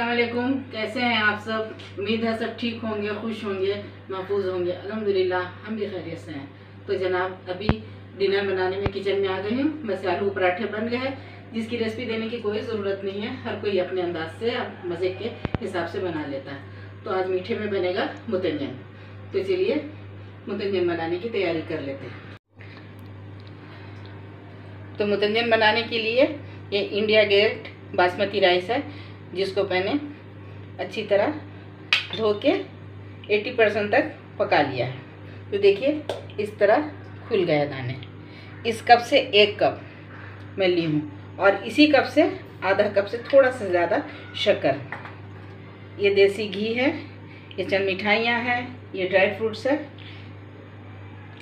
अस्सलाम वालेकुम कैसे हैं आप सब? उम्मीद है सब ठीक होंगे, खुश होंगे, महफूज होंगे। अल्हम्दुलिल्लाह, हम भी खैरियत से हैं। तो जनाब, अभी डिनर बनाने में किचन में आ गई हूँ। बस आलू पराठे बन गए जिसकी रेसिपी देने की कोई ज़रूरत नहीं है। हर कोई अपने अंदाज से मज़े के हिसाब से बना लेता है। तो आज मीठे में बनेगा मुतंजन तो चलिए मुतंजन बनाने की तैयारी कर लेते हैं। तो मुतंजन बनाने के लिए ये इंडिया गेट बासमती राइस है। जिसको मैंने अच्छी तरह धो के 80 परसेंट तक पका लिया है। तो देखिए, इस तरह खुल गया दाने। इस कप से एक कप मैं ली हूँ और इसी कप से आधा कप से थोड़ा सा ज़्यादा शक्कर। ये देसी घी है, ये चंद मिठाइयाँ हैं, ये ड्राई फ्रूट्स है।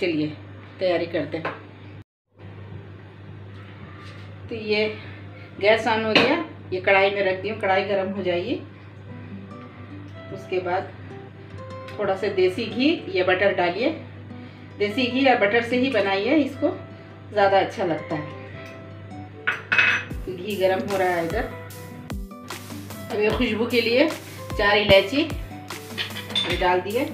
चलिए, तैयारी करते हैं। तो ये गैस ऑन हो गया। ये कढ़ाई में रख दी हूँ, कढ़ाई गर्म हो जाएगी। उसके बाद थोड़ा सा देसी घी या बटर डालिए। देसी घी या बटर से ही बनाइए, इसको ज़्यादा अच्छा लगता है। घी गरम हो रहा है इधर। अब ये खुशबू के लिए चार इलायची डाल दिए।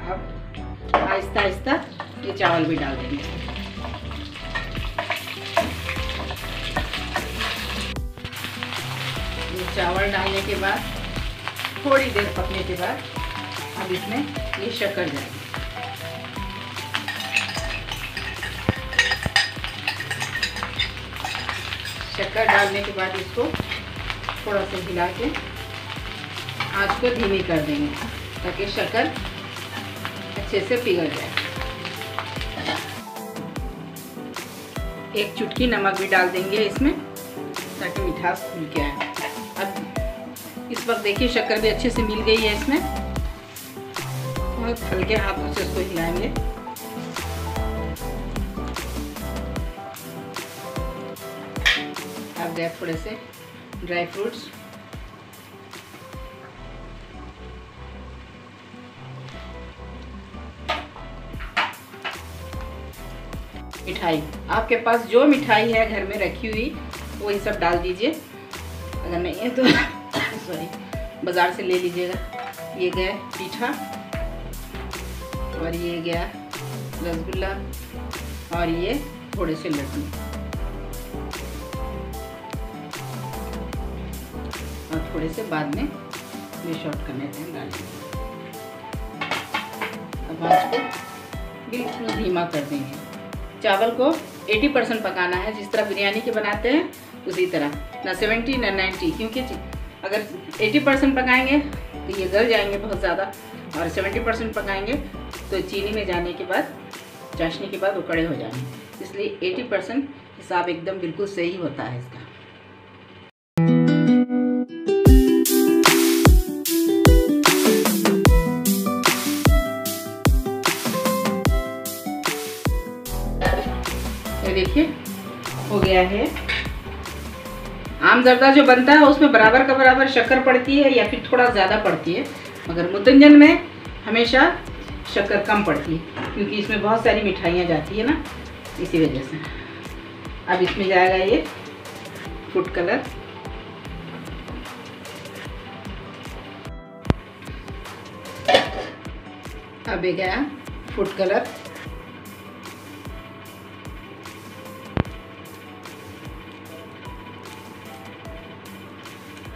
अब आहिस्ता आहिस्ता ये चावल भी डाल देंगे। चावल डालने के बाद, थोड़ी देर पकने के बाद, अब इसमें ये शक्कर जाएगी शक्कर डालने के बाद इसको थोड़ा सा हिला के आँच को धीमी कर देंगे, ताकि शक्कर अच्छे से पिघल जाए। एक चुटकी नमक भी डाल देंगे इसमें, ताकि मिठास खुल के आए। इस वक्त देखिए, शक्कर भी अच्छे से मिल गई है इसमें। बहुत हल्के हाथों से इसको हिलाएँगे। अब गए थोड़े से ड्राई फ्रूट्स मिठाई। आपके पास जो मिठाई है घर में रखी हुई वही सब डाल दीजिए। अगर नहीं है तो सॉरी, बाज़ार से ले लीजिएगा। ये गया पीठा और ये गया रसगुल्ला और ये थोड़े से लड्डू। और थोड़े से बाद में डिश आउट करने टाइम डालेंगे अब आँच को बिल्कुल धीमा कर देंगे। चावल को 80 परसेंट पकाना है। जिस तरह बिरयानी के बनाते हैं, उसी तरह। ना 70 ना 90 क्योंकि अगर 80 परसेंट पकाएँगे तो ये गल जाएँगे बहुत ज़्यादा। और 70 परसेंट पकाएँगे तो चीनी में जाने के बाद, चाशनी के बाद वो कड़े हो जाएँगे। इसलिए 80 परसेंट हिसाब एकदम बिल्कुल सही होता है इसका। आम जर्दा जो बनता है, उसमें बराबर का बराबर शक्कर पड़ती है या फिर थोड़ा ज़्यादा पड़ती है। मगर मुतंजन में हमेशा शक्कर कम पड़ती है, क्योंकि इसमें बहुत सारी मिठाइयाँ जाती है ना, इसी वजह से। अब इसमें जाएगा ये फ़ूड कलर अब ये गया फ़ूड कलर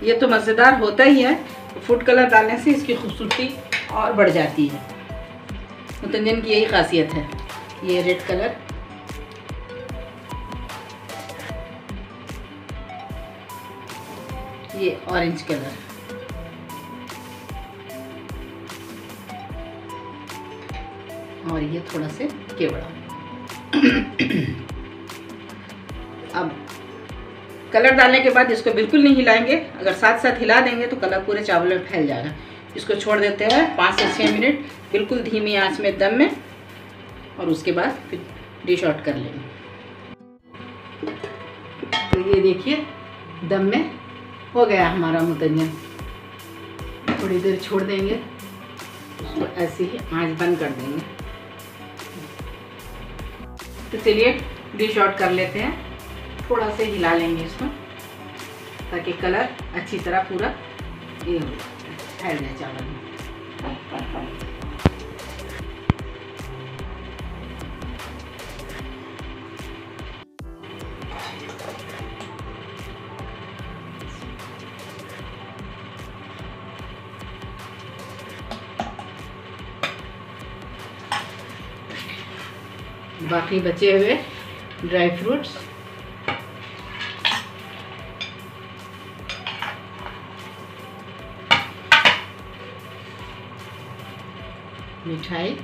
ये तो मज़ेदार होता ही है। फ़ूड कलर डालने से इसकी खूबसूरती और बढ़ जाती है। मुतंजन की यही खासियत है। ये रेड कलर ये ऑरेंज कलर और ये थोड़ा से केवड़ा। अब कलर डालने के बाद इसको बिल्कुल नहीं हिलाएँगे। अगर साथ साथ हिला देंगे तो कलर पूरे चावल में फैल जाएगा। इसको छोड़ देते हैं पाँच से छः मिनट, बिल्कुल धीमी आँच में, दम में, और उसके बाद फिर डिश आउट कर लेंगे। तो ये देखिए, दम में हो गया हमारा मुतंजन थोड़ी देर छोड़ देंगे, उसको ऐसे ही आँच बंद कर देंगे। तो चलिए, डिश आउट कर लेते हैं। थोड़ा से हिला लेंगे इसको, ताकि कलर अच्छी तरह पूरा ये हो फैल जाए चावल में। बाकी बचे हुए ड्राई फ्रूट्स। मिठाई।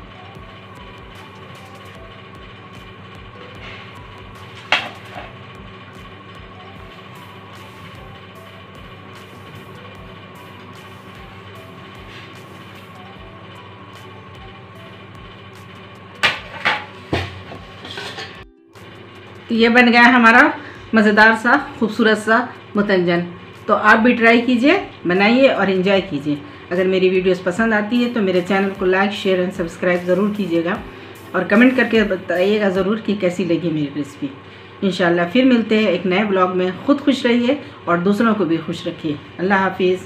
ये बन गया हमारा मज़ेदार सा, खूबसूरत सा मुतंजन तो आप भी ट्राई कीजिए, बनाइए और इन्जॉय कीजिए। अगर मेरी वीडियोस पसंद आती है तो मेरे चैनल को लाइक, शेयर एंड सब्सक्राइब ज़रूर कीजिएगा। और कमेंट करके बताइएगा ज़रूर कि कैसी लगी मेरी रेसिपी। इन फिर मिलते हैं एक नए ब्लॉग में। ख़ुद खुश रहिए और दूसरों को भी खुश रखिए। अल्लाह हाफिज़।